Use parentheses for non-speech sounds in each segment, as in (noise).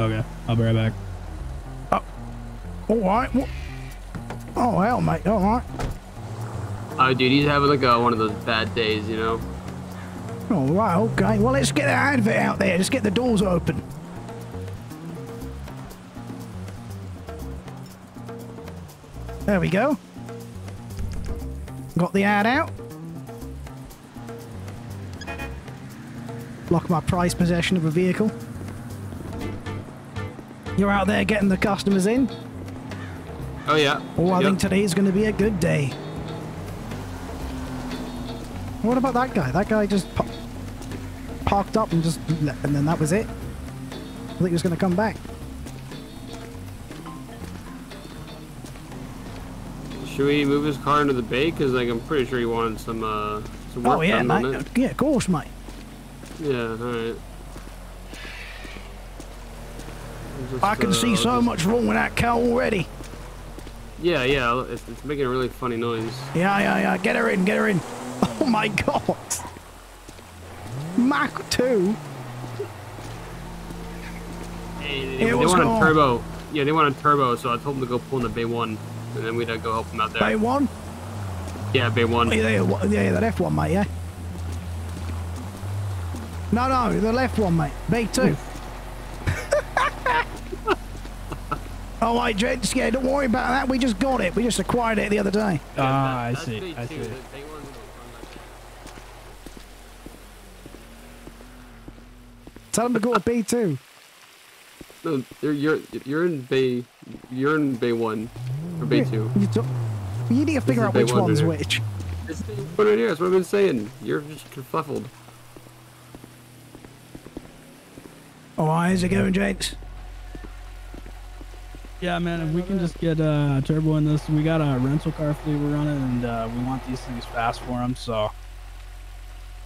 Okay, I'll be right back. Oh, all right. Oh hell, mate. All right. Oh, dude, he's having like a, one of those bad days, you know. All right. Okay. Well, let's get the advert out there. Let's get the doors open. There we go. Got the ad out. Lock my prized possession of a vehicle. You're out there getting the customers in. Oh yeah. Oh, I Yep. think today's going to be a good day. What about that guy? That guy just pa- parked up and just, and then that was it. I think he was going to come back. Should we move his car into the bay? Cause like I'm pretty sure he wanted some uh some work Oh yeah, done on mate. it. Yeah, of course, mate. Yeah. All right. Just, I can uh, see so just- much wrong with that car already. Yeah, yeah. It's, it's making a really funny noise. Yeah, yeah, yeah. Get her in, get her in. (laughs) Oh my god. Mach 2? Hey, they, they what's want going a turbo. Yeah, they want a turbo, so I told them to go pull in the bay one, and then we'd uh, go help them out there. Bay 1? Yeah, bay one. Oh, yeah, yeah, yeah, the left one, mate, yeah? No, no, the left one, mate. Bay 2. Oh, wait, gents, yeah, don't worry about that. We just got it. We just acquired it the other day. Ah, I see. I see. The bay one's in the front. Tell them to go to Bay 2. No, you're you're you're in bay. You're in bay one, or bay two. You, do- you need to figure out which one, one's isn't it? which. It's bay one right here. That's what I've been saying. You're just kerfuffled. Oh, how's it going, gents? Yeah, man, if we can just get uh, turbo in this, we got a rental car fleet we're running, and uh, we want these things fast for them. So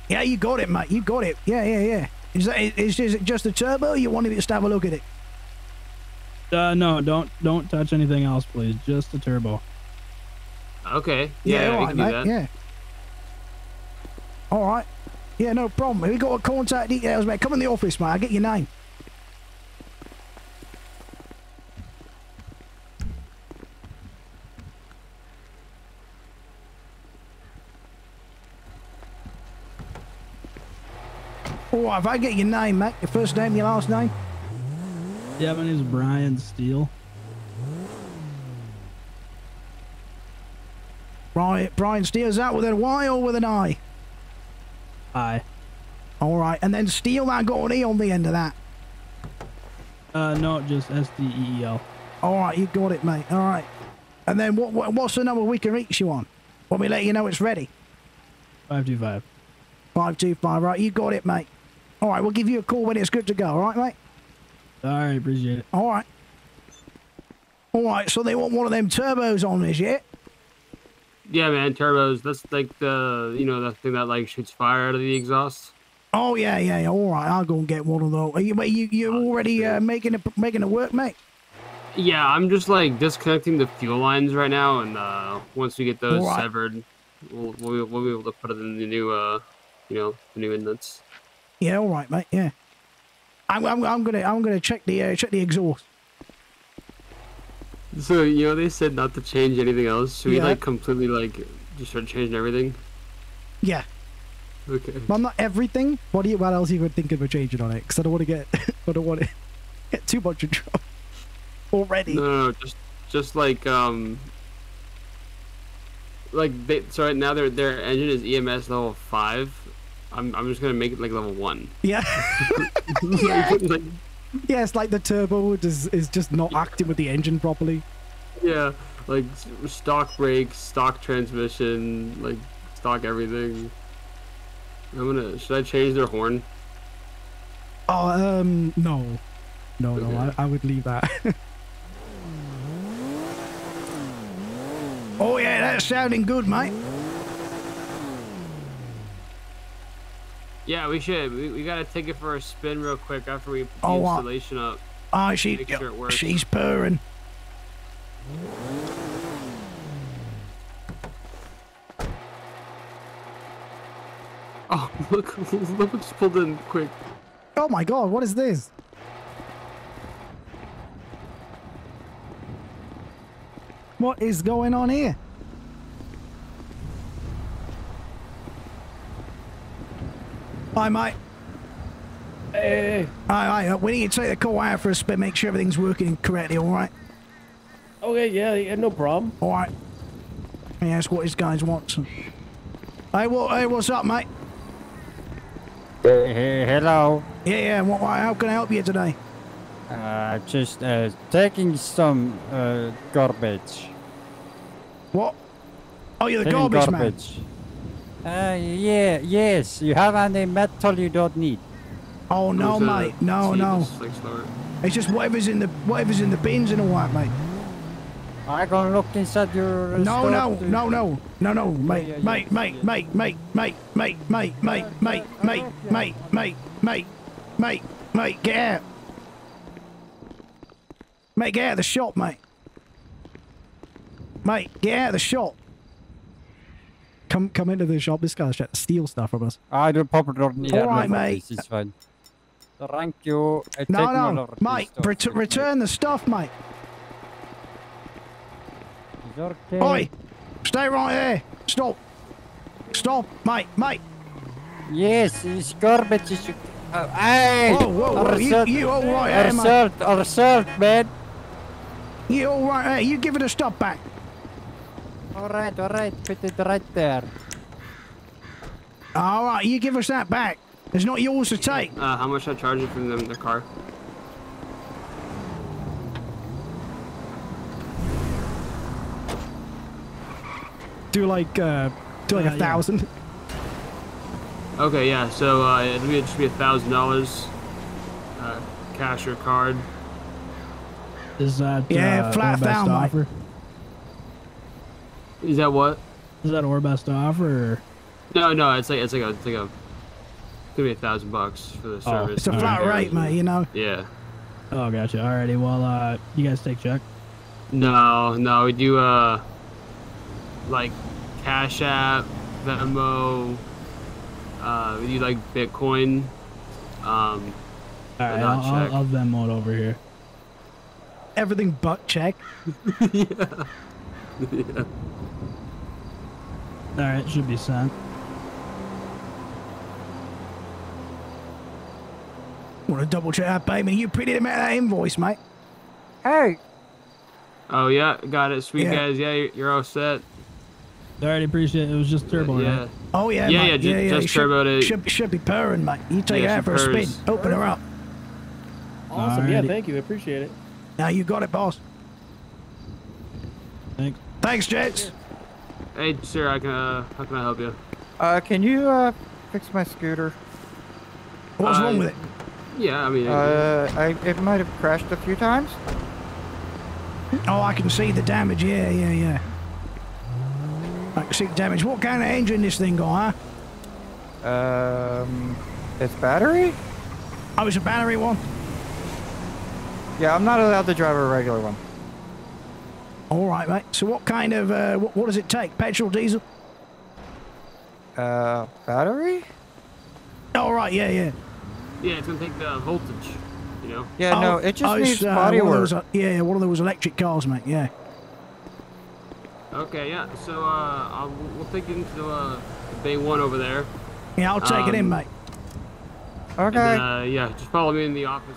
Yeah, you got it, mate. You got it. Yeah, yeah, yeah. Is, that, is, is it just a turbo? You wanted me to just have a look at it? uh, no, don't don't touch anything else, please. Just the turbo. Okay. Yeah, all we right, do mate. that. Yeah. All right. Yeah, no problem. We you got contact details, mate? Come in the office, mate. I'll get your name. Right, if I get your name, mate, your first name, your last name. Yeah, my name's Brian Steele. Right, Brian Steele's out with a Y or with an I? Hi. All right, and then Steele, that got an E on the end of that. Uh, no, just S D E E L. All right, you got it, mate. All right. And then what, what what's the number we can reach you on? When we let you know it's ready? Five two five. 525, right, you got it, mate. All right, we'll give you a call when it's good to go, all right, mate? All right, appreciate it. All right. All right, so they want one of them turbos on this, yeah? Yeah, man. Turbos. That's like the you know the thing that like shoots fire out of the exhaust. Oh, yeah, yeah, yeah. All right, I'll go and get one of those. Are you, are you, you Oh, already uh, making, it, making it work, mate? Yeah, I'm just like disconnecting the fuel lines right now, and uh, once we get those Alright. severed, we'll, we'll, be- we'll be able to put it in the new, uh, you know, the new inlets. Yeah, all right, mate, yeah. I'm, I'm, I'm gonna I'm gonna check the uh, check the exhaust. So you know they said not to change anything else. Should we Yeah. like completely like just start changing everything? Yeah, Okay. well, not everything. What do you? What else you would think of changing on it? Because I don't want to get (laughs) I don't want to (laughs) get too much in trouble (laughs) already. No, no, no, just just like um, like they. So right now their their engine is EMS level five. I'm I'm just gonna make it like level one. Yeah. (laughs) Yeah. like, Yeah, it's like the turbo is, is just not acting with the engine properly. yeah, like stock brakes, stock transmission, like stock everything. I'm gonna. Should I change their horn? Oh, um, no. No, no, I, I would leave that. (laughs) oh, yeah, that's sounding good, mate. Yeah, we should. We, we got to take it for a spin real quick after we put oh, the installation up. Oh, she, make sure it works. she's purring. Oh, (laughs) look, look, just pulled in quick. Oh my god, what is this? What is going on here? Hi, mate. Hey, Hi, hi. We need to take the car out for a spin, make sure everything's working correctly, all right? okay, yeah, yeah, no problem. All right. Let me ask what this guys wants. Hey, what, hey, what's up, mate? Hey, hello. Yeah, yeah, what, what- how can I help you today? Uh, just uh, taking some uh, garbage. What? Oh, you're the Taking garbage, man. Garbage. Uh, yeah, yes. You have any metal you don't need. Oh, no, uh, mate. No, no. is, like, slower. It's just whatever's in the whatever's in the bins and all that, mate. I gonna look inside your. uh, No, no, no, no, no, no, mate, mate, mate, mate, mate, mate, mate, mate, mate, mate, mate, mate, mate, mate, mate, mate, get out. Mate, get out of the shop, mate. Mate, get out of the shop. Come, come into the shop. This guy's trying to steal stuff from us. I don't probably don't need All that mate. This is fine. Thank you. I No, take no, mate, ret- return the stuff, mate. It's okay. Oi, stay right there. Stop. Stop, mate, mate. Yes, it's garbage. It's, uh, hey! Whoa, whoa, whoa, you- Result- you all right there, mate? Result, result, man. You all right there? You give it the stuff back. All right, all right. Put it right there. All right, you give us that back. It's not yours to take. Uh, how much I charge you from them, the car? Do like, uh, do like Yeah, a yeah. thousand. Okay, yeah. So uh, it'll be just be a thousand dollars, uh, cash or card. Is that Yeah, uh, flat our best down, mate. offer? Is that what? Is that our best offer? Or? No, no. It's like it's like a it's like a. It's gonna be a thousand bucks for the service. It's a flat Yeah. rate, mate. You know. Yeah. Oh, gotcha. Alrighty. Well, uh, you guys take check. No, no. We do uh, like Cash App, Venmo. Uh, we do like Bitcoin. Um, All right, I'll, I'll. I'll Venmo it over here. Everything but check. (laughs) yeah. (laughs) All right, should be sent. Want to double check that payment? You printed him out that invoice, mate. Hey, Oh yeah, got it. Sweet Yeah. guys. Yeah, you're, you're all set. Alrighty, appreciate it. It was just turbo, yeah. right? Oh yeah, Yeah, mate. yeah, ju- yeah, just you should, it. Should, should be purring, mate. You take Yeah, it out she for a spin. Open her up. Awesome, yeah, thank you, I appreciate it. Now you got it, boss. Thanks. Thanks, Jets. Hey, sir, I can. Uh, how can I help you? uh, can you uh fix my scooter? What's Uh, wrong with it? Yeah, I mean. Uh, I it might have crashed a few times. Oh, I can see the damage. Yeah, yeah, yeah. I can see the damage. What kind of engine this thing got, huh? Um, it's battery. Oh, it's a battery one. Yeah, I'm not allowed to drive a regular one. All right, mate. So what kind of, uh, what, what does it take? Petrol, diesel? Uh, battery? All right, yeah, yeah. yeah, it's gonna take the voltage. You know. Yeah, no, Oh, it just oh, needs uh, body work. those, uh, yeah, one of those electric cars, mate, yeah. Okay, yeah. So uh, I'll, we'll take it into uh, Bay One over there. Yeah, I'll take it in, Um, mate. Okay. Then, uh, yeah, just follow me in the office.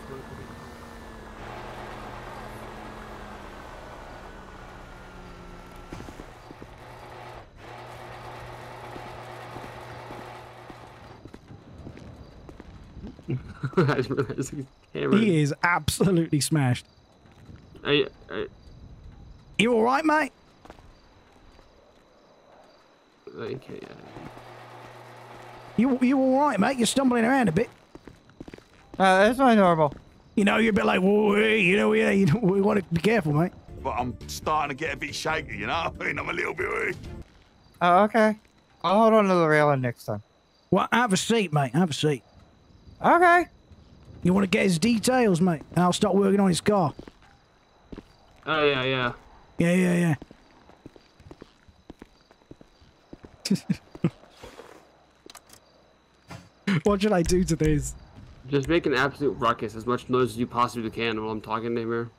(laughs) I just realized he's hammered. He is absolutely smashed. Are you, are, You all right, mate? okay, yeah. You you all right, mate? You're stumbling around a bit. Uh, that's my normal. You know, you're a bit like, you know, yeah, you know, we want to be careful, mate. but I'm starting to get a bit shaky, you know what I mean? I'm a little bit weak. Oh, okay. I'll hold on to the railing next time. Well, have a seat, mate. Have a seat. Okay. You want to get his details, mate, and I'll start working on his car. Oh yeah, yeah. Yeah, yeah, yeah. (laughs) what should I do to this? Just make an absolute ruckus, as much noise as you possibly can while I'm talking to him here.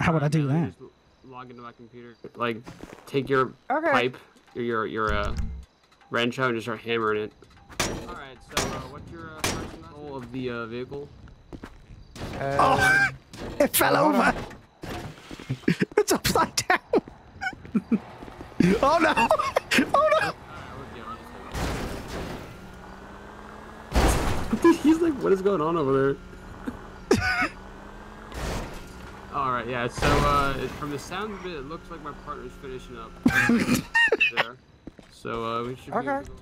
How would I do Uh, that? just log into my computer. Like, take your Okay. pipe, your your your uh, wrench out and just start hammering it. All right. So, uh, what's your uh, first and last name of the uh, vehicle? Uh, Oh, (laughs) it fell hold over. (laughs) it's upside down. (laughs) oh no! Oh no! Alright, yeah, I'll just- He's like, what is going on over there? All right, yeah. So uh, from the sound of it, it looks like my partner's finishing up there. So uh, we should. Be Okay. able to-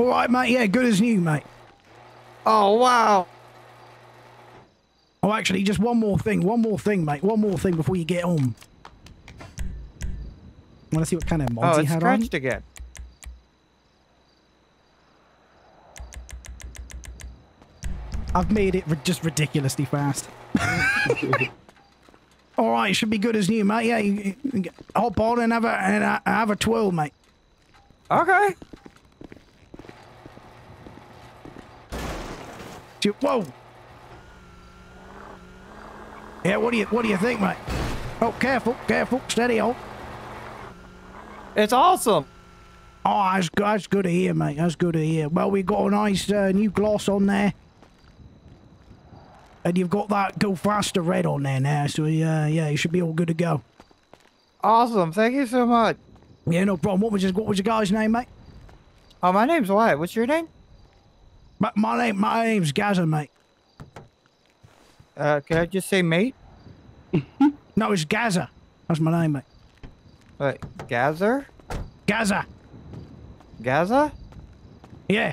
All right, mate. Yeah, good as new, mate. oh wow. Oh, actually, just one more thing. One more thing, mate. One more thing before you get home. Want to see what kind of mods Oh, he it's had on? scratched again. I've made it just ridiculously fast. (laughs) All right, should be good as new, mate. Yeah, you, you, you hop on and have a and uh, have a twirl, mate. Okay. Whoa. Yeah, what do you what do you think, mate? Oh, careful, careful, steady on. It's awesome. Oh, that's, good- that's good to hear, mate. That's good to hear. Well, we've got a nice uh, new gloss on there. And you've got that Go Faster red on there now, so uh, yeah, you should be all good to go. Awesome. Thank you so much. Yeah, no problem. What was your, what was your guy's name, mate? Oh, my name's Wyatt. What's your name? My, my name my name's Gazza, mate. Uh, can I just say mate? (laughs) No, it's Gazza. That's my name, mate. Wait, Gazer? Gazza. Gazza? Yeah.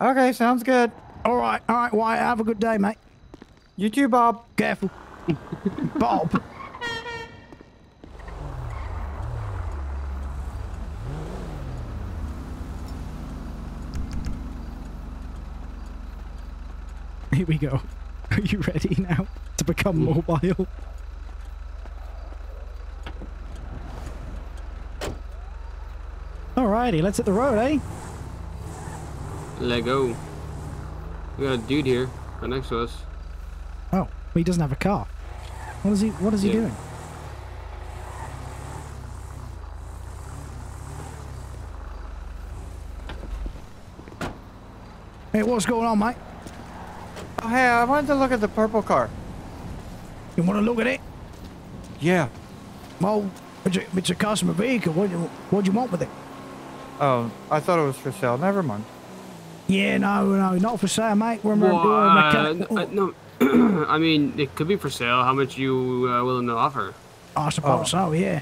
Okay, sounds good. All right, all right, Wyatt, have a good day, mate. You too, Bob. Careful. (laughs) Bob. Here we go. (laughs) Are you ready now to become mobile? Alrighty, let's hit the road, eh? Let go. We got a dude here, right next to us. Oh, well, he doesn't have a car. What is he? What is he doing? Hey, what's going on, mate? Oh, hey, I wanted to look at the purple car. You want to look at it? Yeah. Well, it's a, it's a customer vehicle. What do you, what do you want with it? Oh, I thought it was for sale. Never mind. Yeah, no, no, not for sale, mate. We're, Well, uh, mechanic. uh, no, (clears throat) I mean it could be for sale. How much you uh, willing to offer? I suppose so, yeah.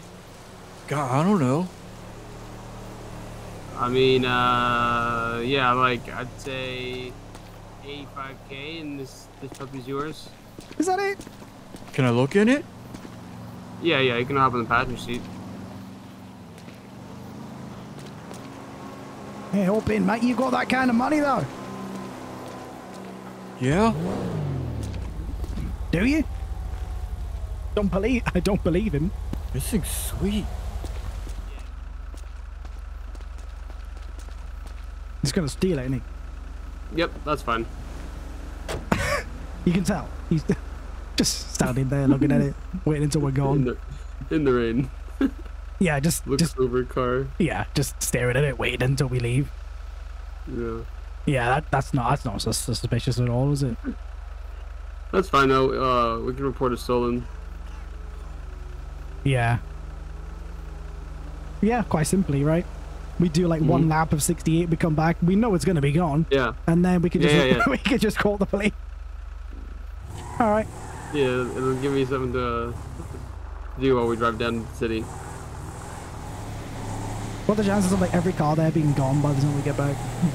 God, I don't know. I mean, uh, yeah, like I'd say 85k, and this this puppy's yours. Is that it? Can I look in it? Yeah, yeah, you can hop in the passenger seat. Hey, hop in, mate. You got that kind of money, though. Yeah. Do you? Don't believe. I don't believe him. This thing's sweet. He's gonna steal it, isn't he? Yep, that's fine. You can tell. He's (laughs) just standing there looking at it, (laughs) waiting until we're In gone. the in the rain, (laughs) Yeah, just, looks just, over car. yeah, just staring at it, waiting until we leave. Yeah, Yeah, that, that's not, that's not sus- suspicious at all, is it? that's fine though. Uh, we can report it stolen. Yeah. Yeah, quite simply, right? We do like one mm-hmm. lap of 68, we come back, we know it's gonna be gone, Yeah, and then we can just, Yeah, yeah, yeah. (laughs) we can just call the police. All right. yeah, it'll give me something to do while we drive down the city. What are the chances of like every car there being gone by the time we get back? (laughs)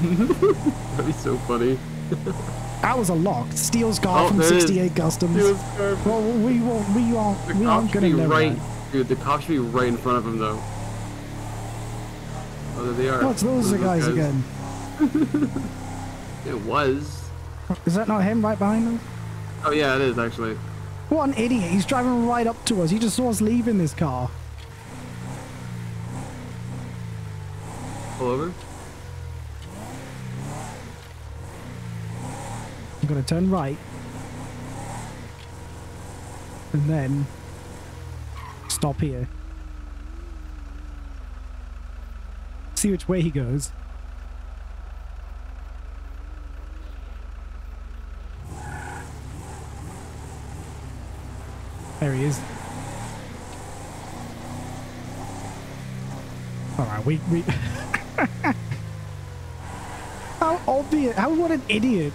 That'd be so funny. (laughs) That was a lock. Steals car Oh, from there it is. 68 Customs. It's car- Well, we won't. We aren't. The we aren't be know right, that. dude. The cop should be right in front of him though. Oh, there they are. What's those Those guys again? (laughs) It was. Is that not him right behind us? Oh yeah, it is actually. What an idiot! He's driving right up to us. He just saw us leaving this car. Pull over. I'm gonna turn right. and then stop here. See which way he goes. There he is. Alright, we we (laughs) How obvious how what an idiot.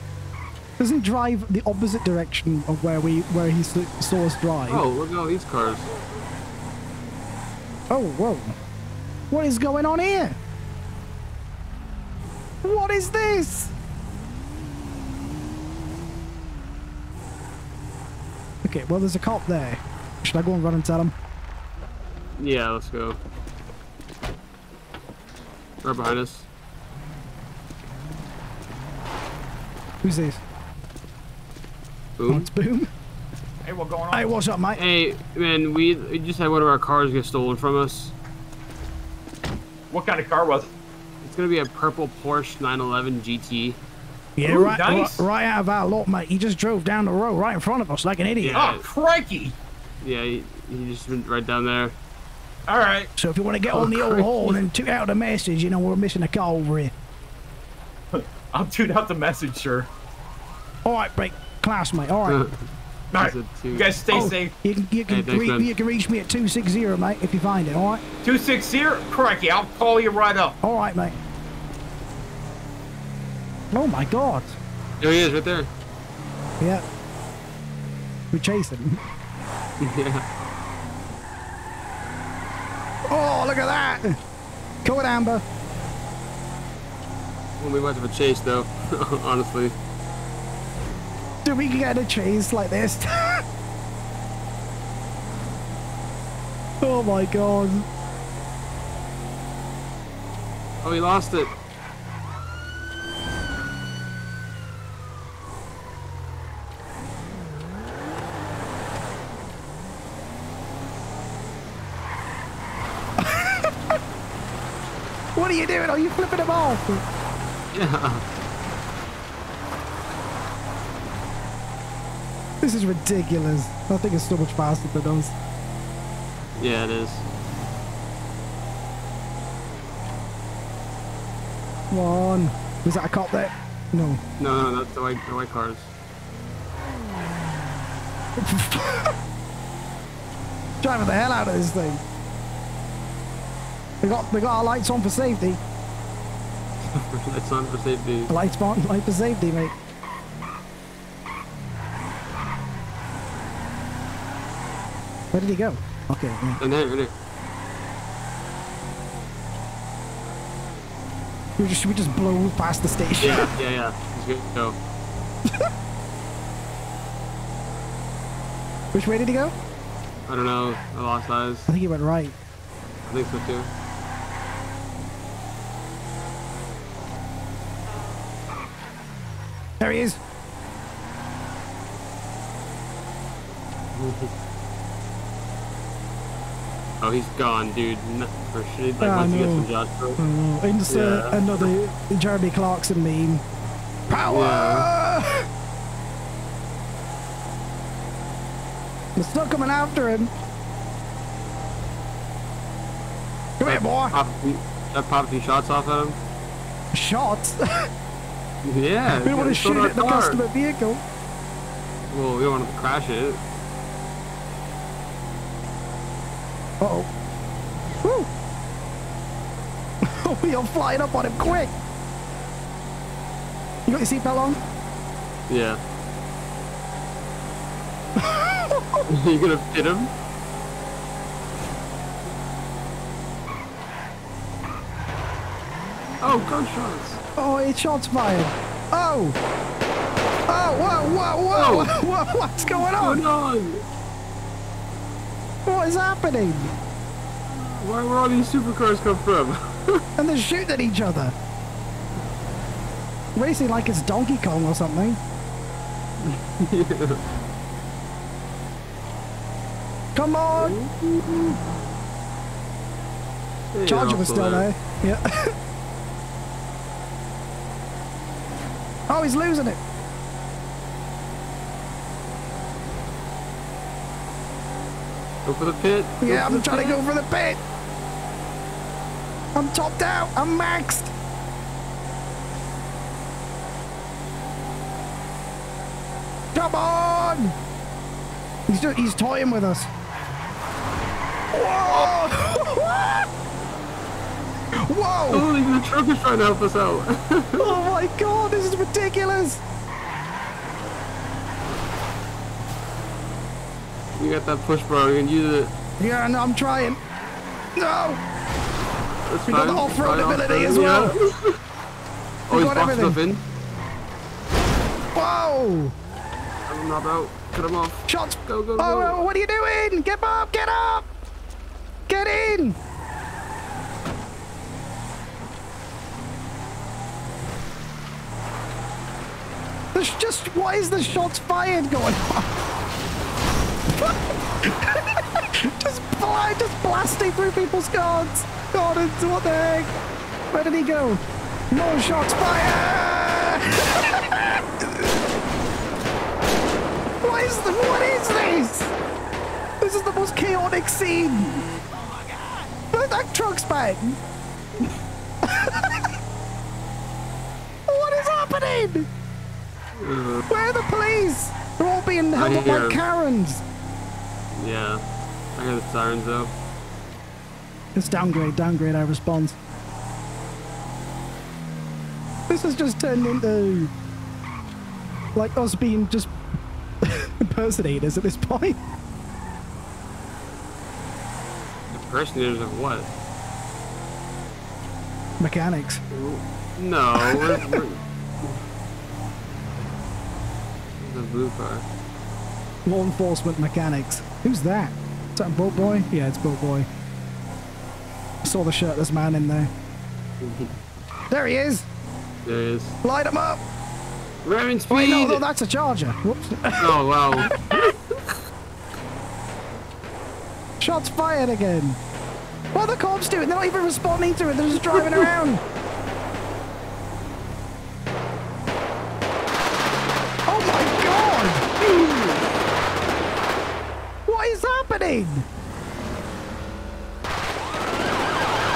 Doesn't drive the opposite direction of where we where he saw us drive. Oh, look at all these cars. Oh, whoa. What is going on here? What is this? Okay, well, there's a cop there. Should I go and run and tell him? Yeah, let's go. Right behind us. Who's this? Oh, Boom. it's Boom. Hey, what going on? Hey, what's up, mate? Hey, man, we, we just had one of our cars get stolen from us. What kind of car was it? It's gonna be a purple Porsche 911 GT. Yeah, Ooh, right, nice. right, right out of our lot, mate. He just drove down the road right in front of us like an idiot. Yeah. Oh, crikey! Yeah, he, he just went right down there. All right. So if you want to get Oh, on the old crikey. horn and toot out the message, you know, we're missing a car over here. (laughs) I'll tune out the message, sir. All right, break. Class, mate. All right. (laughs) All right. Is it too- You guys stay Oh, safe. You can, you, can Hey, thanks, re- you can reach me at 260, mate, if you find it, all right? 260? Crikey, I'll call you right up. All right, mate. Oh, my God. There he is, right there. Yeah. We're him. (laughs) yeah. Oh, look at that. Call it Amber. Won't be much of a chase, though. (laughs) Honestly. Dude, we can get a chase like this. (laughs) oh, my God. Oh, he lost it. Are you doing? Are you flipping them off? Yeah. (laughs) This is ridiculous. I think it's so much faster than those. Yeah, it is. Come on. Was that a cop there? No. No, no, that's the white, the white cars. (laughs) Driving the hell out of this thing. They got they got our lights on for safety. (laughs) it's on for safety. Lights on, light for safety, mate. Where did he go? Okay, yeah. And there, there. We just, should we just blow past the station? Yeah, (laughs) yeah, yeah. Let's go. (laughs) Which way did he go? I don't know. I lost eyes. I think he went right. I think so too. There he is. Oh, he's gone, dude. Ah, for sure. Mm, mm. Like, uh, Yeah, I once he gets some Josh. Oh, insert Yeah. another Jeremy Clarkson meme. Power! We're still coming after him. Come here, boy. Pop, a few shots off at him. Shots. (laughs) Yeah. we don't want to shoot at the car. customer vehicle. Well, we don't want to crash it. Uh oh. Woo! Oh, (laughs) we are flying up on him quick. You got your seatbelt on? Yeah. (laughs) (laughs) you gonna hit him? Oh, gunshots. Oh, it's shots fired. Oh! Oh, whoa, whoa, whoa! Oh. (laughs) whoa what's going What's on? going on? What is happening? Where where all these supercars come from? (laughs) And they're shooting at each other. Racing like it's Donkey Kong or something. (laughs) Come on! Hey, Charger was still there. Yeah. He's losing it. Go for the pit. Go Yeah, I'm trying to go for the pit. I'm topped out. I'm maxed. Come on! He's he's toying with us. Whoa! (laughs) Whoa! Oh, even the truck is trying to help us out. (laughs) Oh my god, this is ridiculous! you got that push bro. You can use it. Yeah, no, I'm trying. No! That's We got the off-road ability as well. yeah. (laughs) oh, he's boxed stuff everything. in. Whoa! Him knob out. Cut him off. Shots! Go, go, Oh, go. oh, what are you doing? Get up! Get up! Get in! There's just why is the shots fired going on? (laughs) just fly, just blasting through people's guards. God, it's, what the heck? Where did he go? More shots fired! (laughs) what is the, what is this? This is the most chaotic scene. Oh my Look, that truck's back. (laughs) what is happening? Uh, Where are the police? They're all being held I up like. Karens. yeah. I hear the sirens though. It's downgrade, downgrade our response. This has just turned into like us being just (laughs) impersonators at this point. Impersonators of what? Mechanics. No. We're, we're... The blue car. Law enforcement mechanics. Who's that? Is that Boat Boy? Yeah, it's Boat Boy. I saw the shirtless man in there. (laughs) There he is! There he is. Light him up! Ramming speed. Wait, no, no, that's a charger. Whoops. (laughs) Oh wow. (laughs) Shots fired again. What are the cops doing? They're not even responding to it. They're just driving around. Oh my god! What is happening?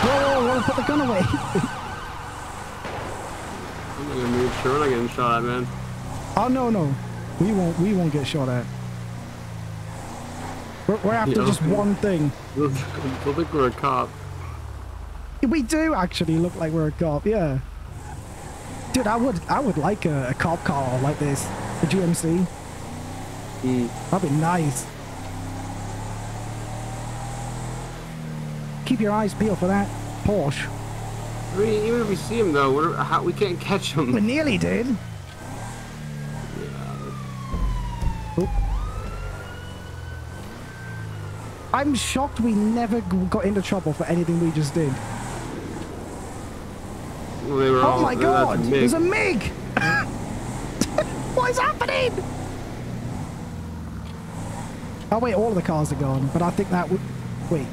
Whoa, whoa, whoa, put the gun away. I'm not gonna move. Sure, we're not getting shot at, man. Oh no, no. We won't we won't get shot at. We're, we're after Yeah. just one thing. Don't don't think we're a cop. We do actually look like we're a cop, yeah. Dude, I would I would like a, a cop car like this. A GMC. Hmm. That'd be nice. Keep your eyes peeled for that Porsche. I mean, even if we see him though, we're, how, we can't catch him. We nearly did. I'm shocked we never got into trouble for anything we just did. Well, they were Oh all, my god! There's a MiG! (laughs) what is happening? Oh wait, all of the cars are gone, but I think that would... Wait.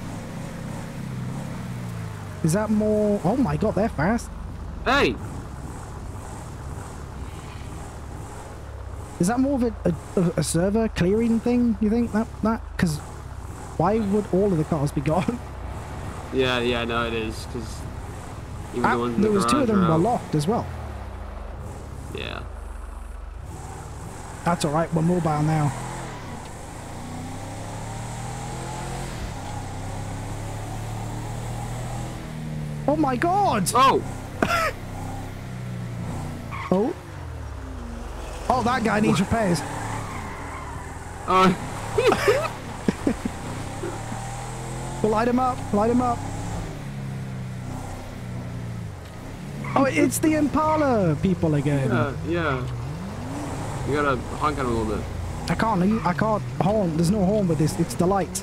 Is that more... Oh my god, they're fast. Hey! Is that more of a, a, a server clearing thing, you think? That, that? Because why would all of the cars be gone? Yeah, yeah, no, it is because even Ah, the ones in there the was two of them were locked as well. Yeah. That's alright, we're mobile now. Oh my god! Oh! (laughs) Oh. Oh, that guy needs repairs. Uh, (laughs) Well, light him up. Light him up. Oh, it's the Impala people again. yeah, yeah. You gotta honk at him a little bit. I can't. I can't horn. There's no horn with this. It's the light.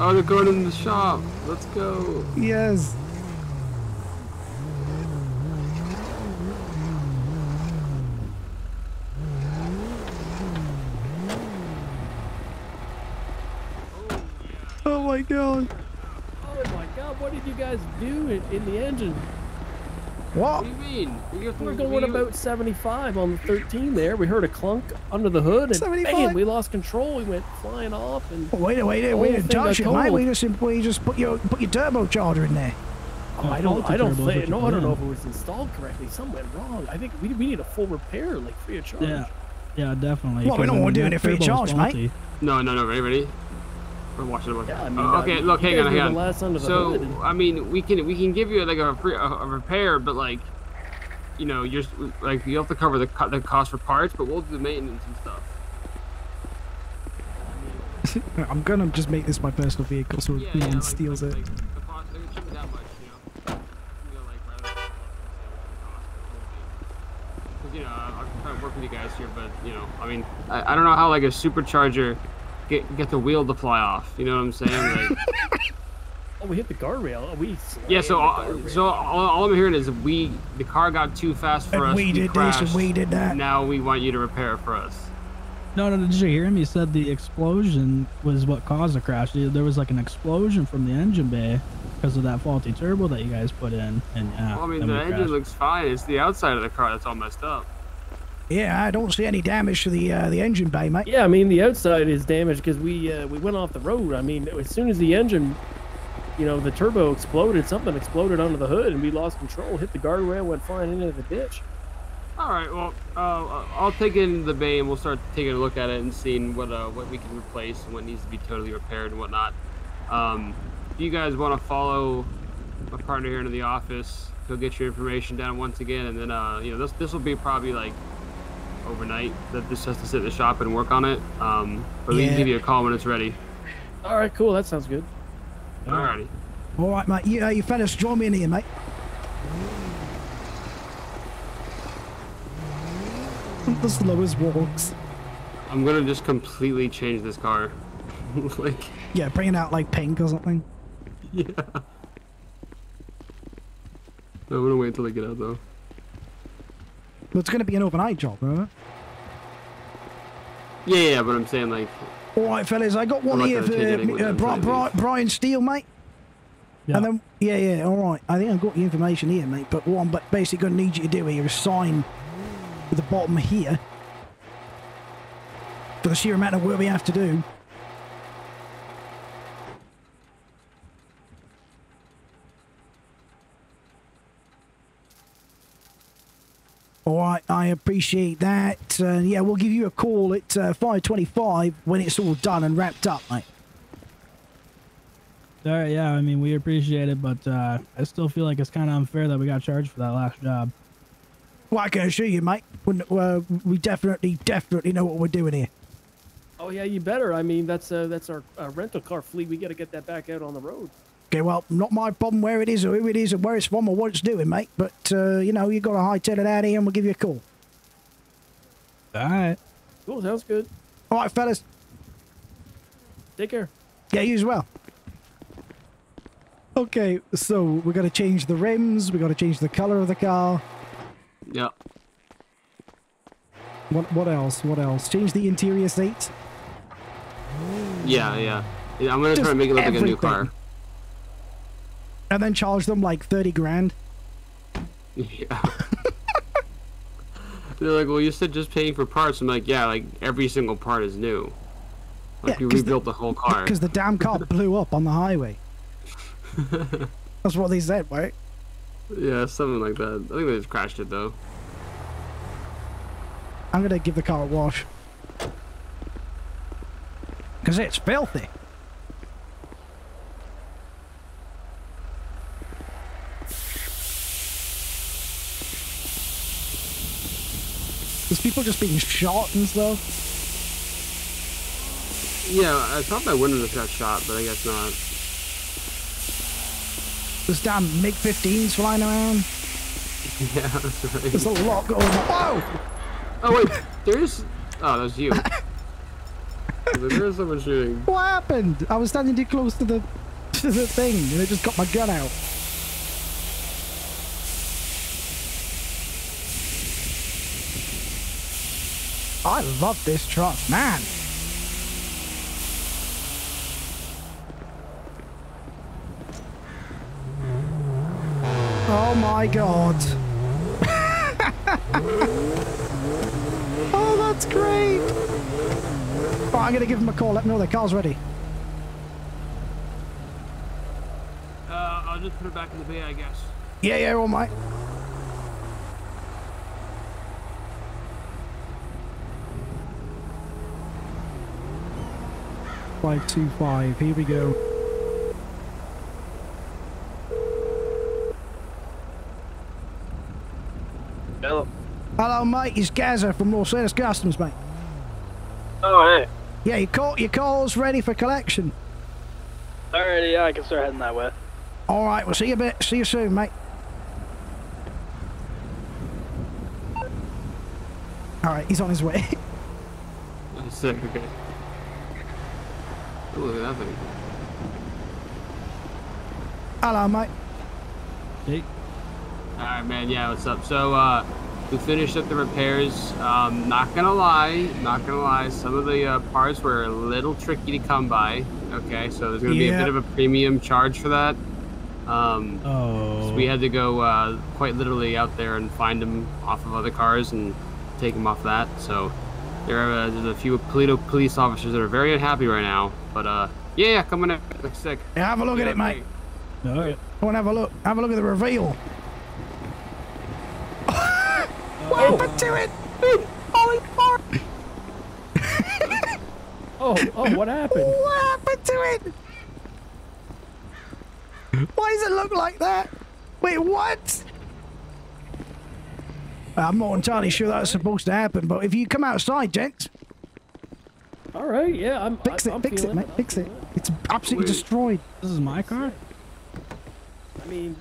Oh, they're going in the shop. Let's go. Yes. Oh my god. Oh my god, what did you guys do in, in the engine? What? What do you mean? We have to- We're going we- about 75 on the 13 there. We heard a clunk under the hood, and 75? bam, we lost control. We went flying off, and Oh, wait, wait, The wait, whole wait, thing touch it, got We just, we just put your put your turbocharger in there. oh, I don't, I don't turbo think, no, I don't know if it was installed correctly. Something went wrong. I think we, we need a full repair, like free of charge. Yeah. Yeah, definitely. Well, we 'cause, don't I wanna do that it free of turbo charge, mate. No, no, no. Ready, ready. We're watching it. Yeah, I mean, uh, okay, you look, hang on, were hang on. last under So hood, I mean, we can we can give you like a, free, a, a repair, but like, you know, you're like you have to cover the co- the cost for parts, but we'll do the maintenance and stuff. (laughs) I'm gonna just make this my personal vehicle so Yeah, no yeah, one like, steals like, it. Like, the cost, like, it shouldn't be that much, you know. You know, like rather than because you know I'm trying to work with you guys here, but you know, I mean, I, I don't know how like a supercharger get get the wheel to fly off. You know what I'm saying? Like, (laughs) oh, we hit the guardrail. We yeah. So the uh, all, so all, all I'm hearing is we the car got too fast for And us. we did this and we did that. Now we want you to repair it for us. No, no, did you hear him? He said the explosion was what caused the crash. There was like an explosion from the engine bay because of that faulty turbo that you guys put in. And yeah, Well, I mean, the engine crashed. looks fine. It's the outside of the car that's all messed up. Yeah, I don't see any damage to the uh, the engine bay, mate. Yeah, I mean the outside is damaged because we uh, we went off the road. I mean, as soon as the engine, you know, the turbo exploded, something exploded under the hood, and we lost control, hit the guardrail, went flying into the ditch. All right. Well, uh, I'll take it into the bay and we'll start taking a look at it and seeing what uh, what we can replace and what needs to be totally repaired and whatnot. Um, if you guys want to follow my partner here into the office, he'll get your information down once again, and then uh, you know this this will be probably like overnight that this has to sit in the shop and work on it. Um, but we Yeah. can give you a call when it's ready. All right, cool. That sounds good. Alrighty. All right, mate. You, uh, you fellas, join me in here, mate. (laughs) the slowest walks. I'm gonna just completely change this car. (laughs) like, Yeah, bring it out like pink or something. (laughs) yeah. I'm gonna wait until they get out though. But it's gonna be an overnight job, right? Yeah, yeah, but I'm saying like, All right, fellas, I got one not here for change uh, within Bri- Bri- Brian Steele, mate. Yeah. And then, yeah, yeah, all right. I think I've got the information here, mate. But what I'm basically going to need you to do here is sign at the bottom here for the sheer amount of work we have to do. All right, I appreciate that. Uh, yeah, we'll give you a call at uh, 5:25 when it's all done and wrapped up, mate. All right, yeah, I mean, we appreciate it, but uh, I still feel like it's kind of unfair that we got charged for that last job. Well, I can assure you, mate. when- Uh, we definitely, definitely know what we're doing here. Oh yeah, you better. I mean, that's uh, that's our uh, rental car fleet. We got to get that back out on the road. Okay, well, not my problem where it is or who it is or where it's from or what it's doing, mate. But, uh, you know, you've got to hightail it out here and we'll give you a call. All right. Cool, sounds good. All right, fellas. Take care. Yeah, you as well. Okay, so we got to change the rims. we got to change the color of the car. yeah. What What else? What else? Change the interior seats. Yeah, yeah. Yeah, I'm gonna Just try and make it look like a new everything. car. And then charge them like 30 grand. Yeah. (laughs) They're like, well, you said just paying for parts. I'm like, yeah, like every single part is new. Like Yeah, we 'cause the- rebuilt the, whole car. Because the damn car (laughs) blew up on the highway. (laughs) That's what they said, right? Yeah, something like that. I think they just crashed it though. I'm going to give the car a wash. Because it's filthy. There's people just being shot and stuff. Yeah, I thought my window just got shot, but I guess not. There's damn MiG 15s flying around. (laughs) Yeah, that's right. There's a lot going on. Whoa! Oh wait, there's. Oh, that's you. (laughs) there is someone shooting. What happened? I was standing too close to the (laughs) to the thing and it just got my gun out. I love this truck, man. Oh my god. (laughs) oh, that's great. Oh, I'm gonna give him a call. Let me know the car's ready. Uh, I'll just put it back in the bay, I guess. Yeah, yeah, all right. Five two five. Here we go. Hello. Hello, mate. It's Gazza from Los Angeles Customs, mate. Oh, hey. Yeah, your call, your call's ready for collection. Alrighty, yeah, I can start heading that way. All right, we'll see you a bit. See you soon, mate. All right, he's on his way. (laughs) Sick, okay. Ooh, look at that thing. Hello, mate. Hey, Alright, man, yeah, what's up? So, uh, we finished up the repairs. Um, not gonna lie, not gonna lie, some of the uh, parts were a little tricky to come by. Okay, so there's gonna be a bit of a premium charge for that. Um, oh, so we had to go uh, quite literally out there and find them off of other cars and take them off that. So there are uh, there's a few Toledo police officers that are very unhappy right now. But uh, yeah, yeah, coming in. Looks sick. Yeah, have a look at it, mate. all right. Go and have a look. Have a look at the reveal. (laughs) what happened to it? Holy fuck! (laughs) Oh, oh, what happened? (laughs) What happened to it? Why does it look like that? Wait, what? I'm not entirely sure that's supposed to happen, but if you come outside, gents, All right, yeah, I'm. fix it, I'm fix it, feeling mate, I'm fix it. It's absolutely Wait. destroyed. This is my car. I mean,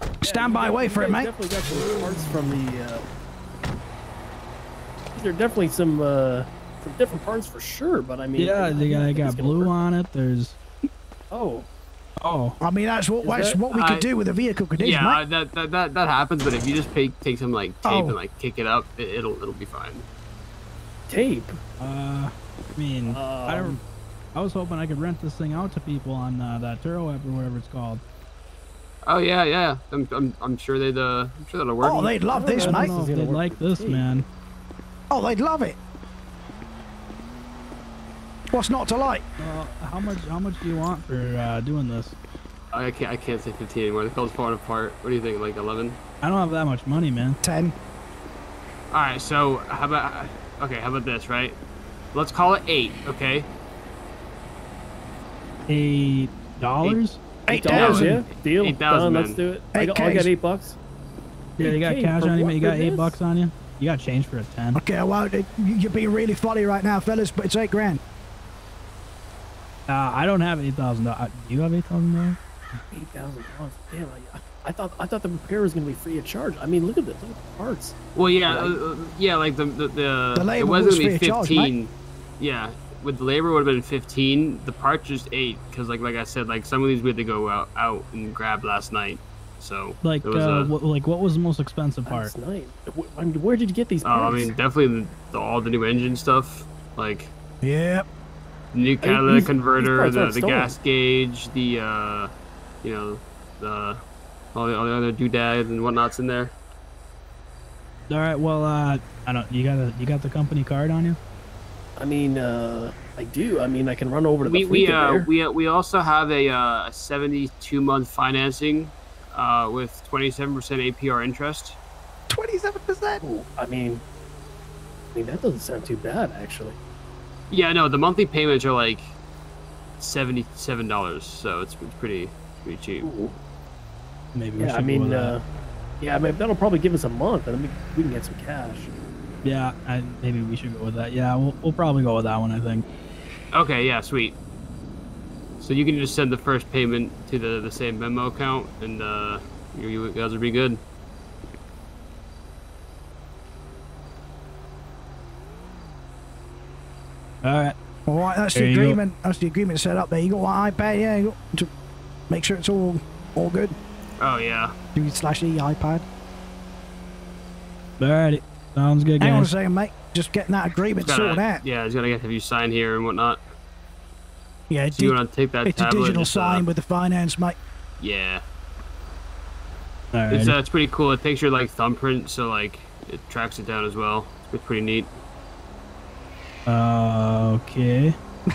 yeah, Stand you by, wait for it, guys mate. Definitely got some parts from the. Uh, there are definitely some uh, some different parts for sure, but I mean. Yeah, I they got, think got blue work. on it. There's Oh, oh, I mean, that's what Is that's that- what we could I- do with a vehicle condition, Yeah, mate. that, that that that happens. But if you just take take some like tape Oh. and like kick it up, it, it'll it'll be fine. tape. uh, I mean, I. Um, I was hoping I could rent this thing out to people on uh, that Turo app or whatever it's called. Oh yeah, yeah. I'm I'm, I'm sure they'd uh, I'm sure that'll work. Oh, they'd love I don't this, know, mate. know if they'd work like this, tape. man. Oh, they'd love it. What's not to like? Well, how much? How much do you want for uh, doing this? I can't I can't say 15 anymore. The call's falling apart. What do you think? Like 11? I don't have that much money, man. Ten. All right. So how about okay? How about this? Right. Let's call it eight. Okay. Eight dollars? Eight dollars, yeah. Deal. Eight thousand. Let's do it. I Eight got, I got eight bucks. Yeah, you got 8K cash on you. what, You got eight this? bucks on you. You got change for a ten. Okay, well, it- you- you're being really funny right now, fellas, but it's eight grand. Uh, I don't have eight thousand dollars. Do you have eight thousand dollars? Eight thousand dollars. Damn. I, I thought I thought the repair was gonna be free of charge. I mean, look at the, look at the parts. Well, yeah, Right. uh, uh, yeah. Like the the, the, The it was was gonna be free of charge, 15. yeah. With the labor would have been 15. The parts just eight because like like I said, like some of these we had to go out out and grab last night. So Like, it was, uh, uh, wh- like what was the most expensive part? Last night. I mean, where did you get these oh, I mean, definitely the, the, all the new engine stuff, like Yep. new these- catalytic these converter, parts the, the gas gauge, the uh, you know, the all the, all the other doodads and whatnots in there. All right. Well, uh, I don't. You got a, you got the company card on you? I mean, uh, I do. I mean, I can run over to the we fleet we uh there. we, uh, we also have a uh, 72 month financing uh, with 27% APR interest. Twenty-seven percent. I mean, I mean that doesn't sound too bad actually. Yeah, no, the monthly payments are like seventy-seven dollars, so it's, it's pretty pretty cheap. Ooh. Maybe we Yeah, should I mean, with uh, yeah, I mean that'll probably give us a month, and we, we can get some cash. yeah, I, maybe we should go with that. Yeah, we'll, we'll probably go with that one. I think. Okay, yeah, sweet. So you can just send the first payment to the the same Venmo account, and uh, you, you guys will be good. All right. All right, that's There the you go. agreement. That's the agreement set up there. You got what I iPad, yeah. You got to make sure it's all all good. Oh yeah. Do slash e iPad. All righty. Sounds good, Hang on a guys. second, mate. Just getting that agreement Gotta- sorted out. Yeah, he's gonna get have you sign here and whatnot. Yeah, So you want to take that it's a tablet? digital uh, sign with the finance, mate. Yeah. All It's uh, it's pretty cool. It takes your like thumbprint, so like it tracks it down as well. It's pretty neat. Uh, okay. (laughs)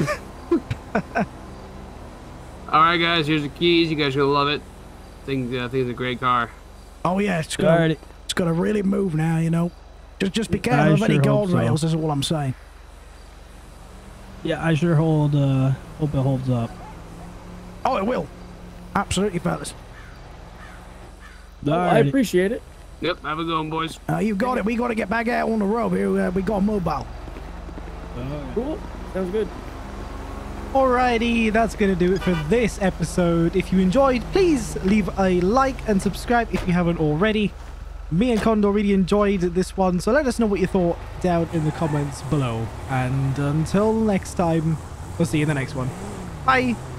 All right, guys, here's the keys. You guys are gonna love it. Think uh, think it's a great car. Oh yeah, it's gonna, Alrighty. it's gonna really move now. You know, just just be careful of any sure hope so. Is all I'm saying. Yeah, I sure hold. Uh, hope it holds up. Oh, it will. Absolutely, fellas. Well, I appreciate it. Yep, have a good one, boys. Uh, you got it. We got to get back out on the road here. Uh, we got mobile. Cool. Sounds good. Alrighty, that's going to do it for this episode. If you enjoyed, please leave a like and subscribe if you haven't already. Me and Condor really enjoyed this one, so let us know what you thought down in the comments below. And until next time, we'll see you in the next one. Bye!